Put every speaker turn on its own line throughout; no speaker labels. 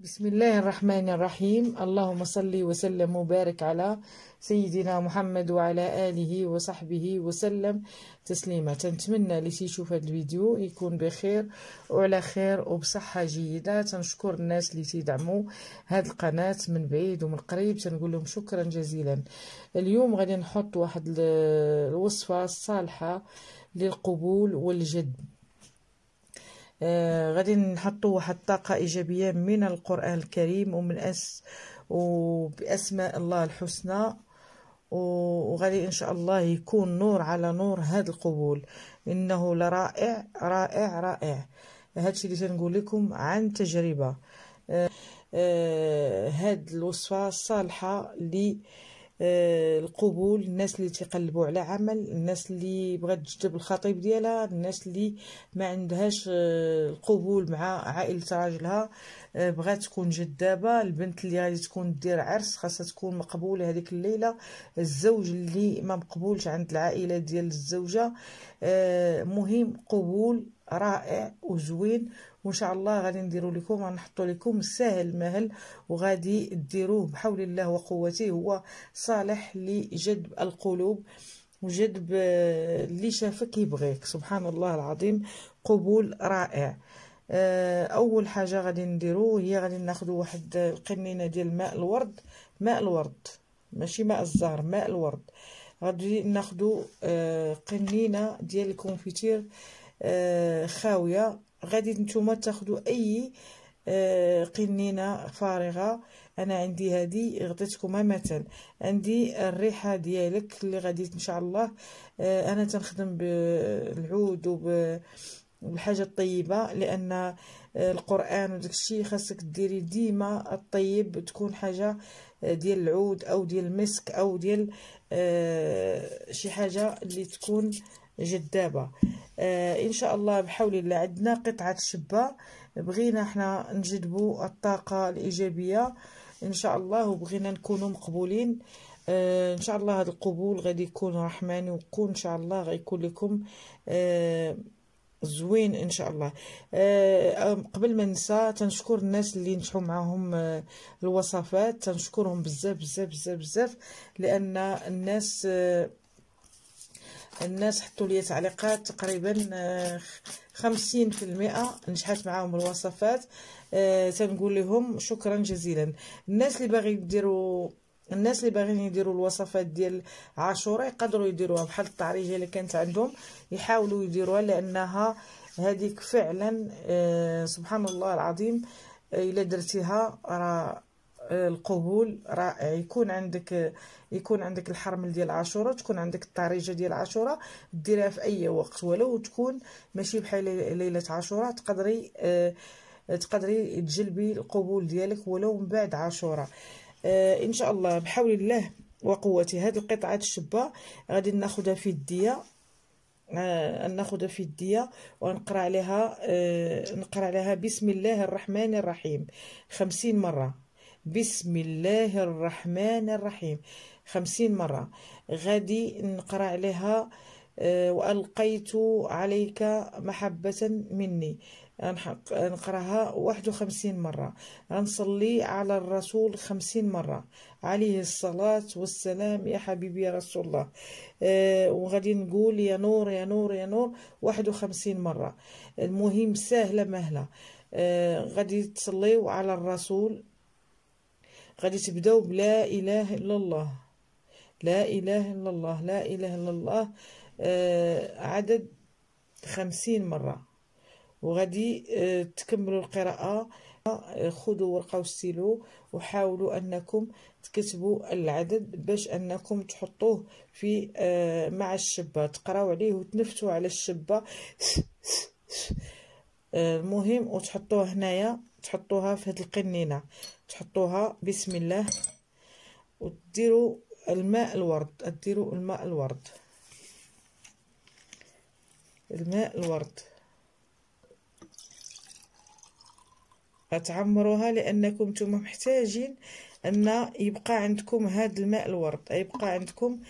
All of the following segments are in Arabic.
بسم الله الرحمن الرحيم اللهم صل وسلم وبارك على سيدنا محمد وعلى آله وصحبه وسلم تسليما تنتمنى اللي تيشوف هذا الفيديو يكون بخير وعلى خير وبصحة جيدة تنشكر الناس اللي تيدعموا هذه القناة من بعيد ومن قريب تنقول لهم شكرا جزيلا اليوم غادي نحط واحد الوصفة الصالحة للقبول والجد آه غادي نحطوا واحد الطاقة إيجابية من القرآن الكريم ومن أس وبأسماء الله الحسنى. وغادي إن شاء الله يكون نور على نور هذا القبول. إنه لرائع رائع رائع. هادشي اللي تنقول لكم عن تجربة. آه آه هاد الوصفة الصالحة ل القبول الناس اللي تيقلبوا على عمل الناس اللي بغات تجذب الخطيب ديالها الناس اللي ما عندهاش آه، القبول مع عائلة راجلها آه، بغات تكون جذابة البنت اللي غادي تكون دير عرس خاصها تكون مقبولة هذيك الليلة الزوج اللي ما مقبولش عند العائلة ديال الزوجة مهم قبول رائع وزوين وإن شاء الله غادي نديرو لكم غنحطو لكم سهل مهل وغادي ديروه بحول الله وقوته هو صالح لجذب القلوب وجذب اللي شافك يبغيك سبحان الله العظيم قبول رائع. آه، أول حاجة غادي نديرو هي غادي ناخذ واحد القنينة ديال ماء الورد ماء الورد ماشي ماء الزهر ماء الورد. غادي ناخذ آه، قنينة ديال الكونفيتير آه، خاوية. غادي نتوما تاخذوا أي آه، قنينة فارغة. أنا عندي هذه غطيتكمها مثلا. عندي الريحة ديالك اللي غادي إن شاء الله. آه، أنا تنخدم بالعود وب الطيبة لأن القرآن وداك الشيء خاصك ديري ديما الطيب تكون حاجة ديال العود أو ديال المسك أو ديال شي حاجة اللي تكون جذابة. آه إن شاء الله بحول الله عندنا قطعة شبة. بغينا إحنا نجذبوا الطاقة الإيجابية. إن شاء الله وبغينا نكونوا مقبولين. آه إن شاء الله هذا القبول غادي يكون رحماني ويكون إن شاء الله غيكون لكم آه زوين إن شاء الله. أه قبل ما ننسى تنشكر الناس اللي نجحوا معاهم أه الوصفات. تنشكرهم بزاف بزاف بزاف بزاف لأن الناس أه الناس حطوا لي تعليقات تقريبا آه، خمسين في المئة نجحت معاهم الوصفات. أه تنقول لهم شكرا جزيلا. الناس اللي باغي يديروا الناس اللي باغيين يديروا الوصفات ديال عاشوراء يقدروا يديروها بحال الطعريجة اللي كانت عندهم يحاولوا يديروها لأنها هذيك فعلا أه سبحان الله العظيم إلا درتيها راه القبول رائع. يكون عندك يكون عندك الحرمل ديال عاشوراء تكون عندك الطريجة ديال عاشوراء ديرها في أي وقت ولو تكون ماشي بحال ليلة عاشوراء تقدري آه تقدري تجلبي القبول ديالك ولو من بعد عاشوراء آه إن شاء الله بحول الله وقوته. هذه القطعة الشبة غادي ناخذها في يديا آه ناخذها في يديا ونقرأ عليها نقرأ عليها بسم الله الرحمن الرحيم. خمسين مرة. بسم الله الرحمن الرحيم. خمسين مرة. غادي نقرأ عليها آه، وألقيت عليك محبة مني. نقرأها واحد وخمسين مرة. غنصلي على الرسول خمسين مرة. عليه الصلاة والسلام يا حبيبي يا رسول الله. آه وغادي نقول يا نور يا نور يا نور واحد وخمسين مرة. المهم سهلة مهلة. آه غادي تصليو على الرسول غادي تبداو بلا إله إلا الله. لا إله إلا الله. لا إله إلا الله آه عدد خمسين مرة. وغادي آه تكملوا القراءة آه خذوا ورقة وستيلو وحاولوا أنكم تكتبوا العدد باش أنكم تحطوه في آه مع الشبة. تقراو عليه وتنفتوا على الشبة. آه، المهم وتحطوه هنايا. تحطوها في هاد القنينة. تحطوها بسم الله وتديروا الماء الورد. تديروا الماء الورد. الماء الورد. غتعمروها لأنكم نتوما محتاجين أن يبقى عندكم هذا الماء الورد. يبقى عندكم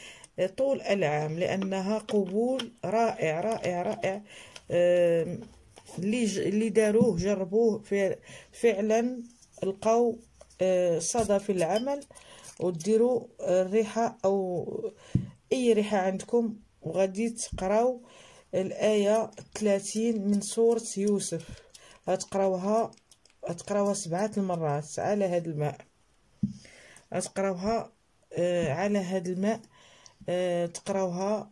طول العام لأنها قبول رائع رائع رائع. اللي اللي داروه جربوه فعلا لقاو آه، صدى في العمل وديروا الريحة أو أي ريحة عندكم وغادي تقراو الآية 30 من سورة يوسف. غتقراوها غتقراوها سبعة المرات على هذا الماء. غتقراوها آه على هذا الماء آه تقراوها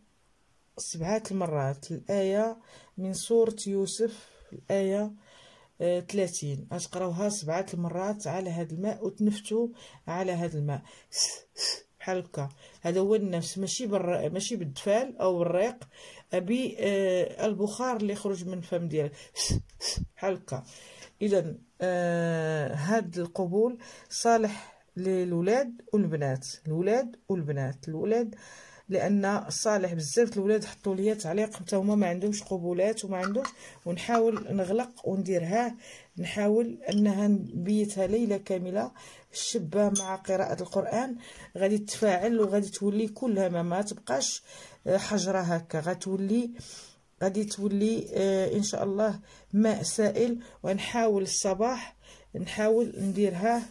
سبعة المرات. الآية من سورة يوسف الآية آه، ثلاثين. غتقراوها سبعة المرات على هاد الماء وتنفتو على هاد الماء. بحال هكا. هذا هو النفس ماشي بر... ماشي بالدفال أو بالريق أبي آه البخار اللي يخرج من الفم ديالك. بحال هكا. اذا آه هاد القبول صالح للولاد والبنات. الولاد والبنات. الولاد لأن صالح بزاف الولاد حطوا لي تعليق حتى هما ما عندهمش قبولات وما عندهمش ونحاول نغلق ونديرها نحاول أنها نبيتها ليلة كاملة الشابه مع قراءة القرآن. غادي تفاعل وغادي تولي كلها ما, ما تبقاش آه، حجرة هكا. غتولي غادي تولي آه، إن شاء الله ماء سائل. ونحاول الصباح نحاول نديرها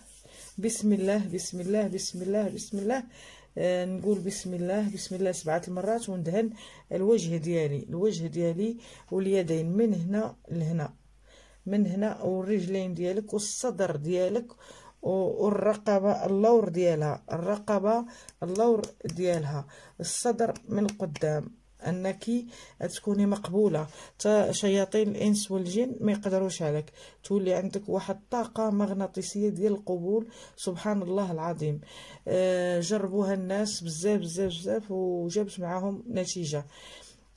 بسم الله بسم الله بسم الله بسم الله. آه، نقول بسم الله بسم الله سبعة المرات وندهن الوجه ديالي. الوجه ديالي واليدين من هنا لهنا. من هنا والرجلين ديالك والصدر ديالك والرقبة اللور ديالها الرقبة اللور ديالها. الصدر من القدام أنك تكوني مقبولة. تا شياطين الإنس والجن ما يقدروش عليك. تولي عندك واحد الطاقه مغناطيسية ديال القبول. سبحان الله العظيم. آه جربوها الناس بزاف بزاف بزاف وجابت معاهم نتيجة.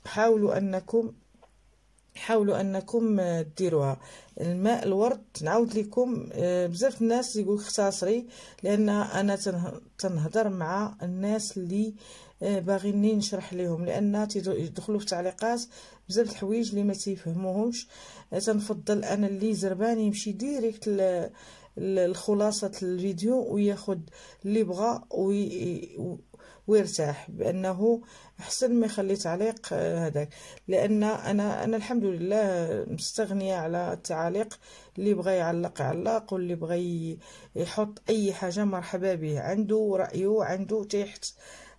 حاولوا أنكم حاولوا انكم ديروها الماء الورد نعاود لكم آه، بزاف الناس يقول اختصاصري لأن أنا تنهضر مع الناس اللي آه، باغيني نشرح لهم لأن يدخلوا في التعليقات بزاف الحوايج اللي ما تيفهموهمش. آه، تنفضل أنا اللي زربان يمشي ديريكت لخلاصه الفيديو وياخد اللي بغى ويرتاح بأنه أحسن ما يخلي تعليق آه، هذاك. لأن أنا أنا الحمد لله مستغنية على التعاليق اللي بغى يعلق يعلق واللي بغى يحط أي حاجة مرحبا به. عنده رأيه عنده تحت.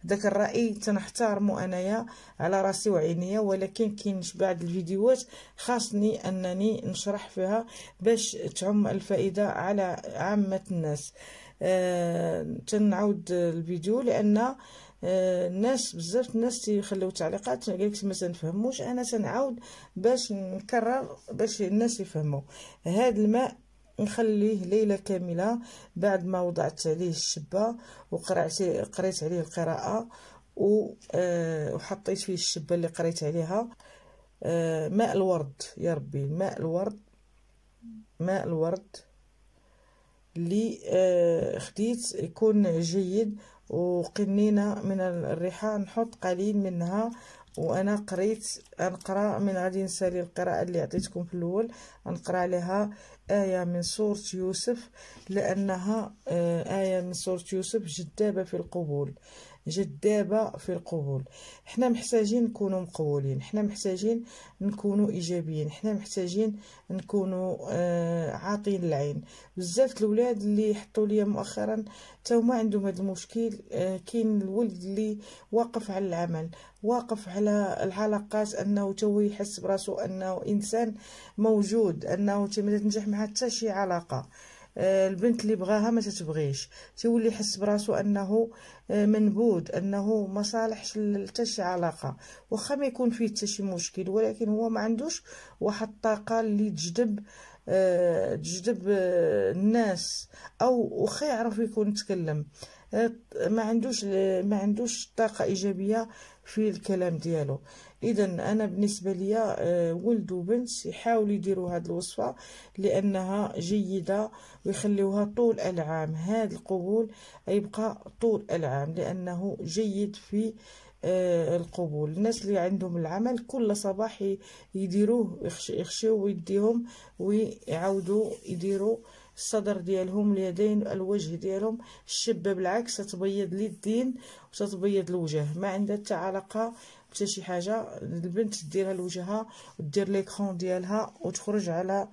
داك الرأي تنحترمو أنايا على راسي وعينيا ولكن كاين بعض الفيديوهات خاصني أنني نشرح فيها باش تعم الفائدة على عامة الناس. آه تنعاود الفيديو لأن آه الناس بزاف الناس تيخليو تعليقات قالك ما تنفهموش أنا تنعاود باش نكرر باش الناس يفهموا هذا الماء نخليه ليلة كاملة بعد ما وضعت عليه الشبة وقرأت قريت عليه القراءة آه، وحطيت فيه الشبة اللي قريت عليها. آه، ماء الورد يا ربي ماء الورد ماء الورد اللي آه، خديت يكون جيد وقنينة من الريحة نحط قليل منها وأنا قريت نقرا من غادي نسالي القراءة اللي عطيتكم في الأول. نقرا عليها آية من سورة يوسف لأنها آه، آية من سورة يوسف جذابة في القبول. جذابه في القبول. حنا محتاجين نكونوا مقبولين حنا محتاجين نكونوا إيجابيين حنا محتاجين نكونوا آه عاطين العين. بزاف الاولاد اللي حطوا لي مؤخرا تا هما عندهم هذا المشكل آه كاين الولد اللي واقف على العمل واقف على العلاقات أنه تو يحس براسو أنه إنسان موجود أنه ما تنجح مع حتى شي علاقة. البنت اللي بغاها ما تتبغيش. تيولي يحس براسو أنه آه، منبود أنه ما صالحش حتى شي علاقة. واخا ما يكون فيه حتى شي مشكل ولكن هو ما عندوش واحد الطاقة اللي تجذب أه تجذب الناس أو واخا يعرف يكون يتكلم ما عندوش ما عندوش طاقة إيجابية في الكلام ديالو. اذا أنا بالنسبة لي آه، ولد وبنت يحاولوا يديروا هذه الوصفة لأنها جيدة ويخليوها طول العام. هذا القبول يبقى طول العام لأنه جيد في آه، القبول. الناس اللي عندهم العمل كل صباح يديروه يخشيو ويديهم ويعاودوا يديروا الصدر ديالهم اليدين الوجه ديالهم الشبه بالعكس تتبيض اليدين وتتبيض الوجه. ما عندها حتى علاقة حتى شي حاجة. البنت ديرها لوجهها ودير ليكرون ديالها وتخرج على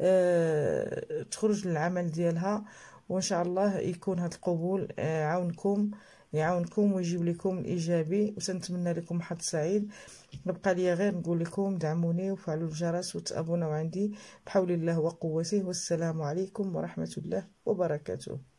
آه تخرج للعمل ديالها. وإن شاء الله يكون هذا القبول آه عاونكم. يعاونكم ويجيب لكم الايجابي وسنتمنى لكم حظ سعيد. نبقى لي غير نقول لكم دعموني وفعلوا الجرس وتابوناو عندي بحول الله وقوته والسلام عليكم ورحمة الله وبركاته.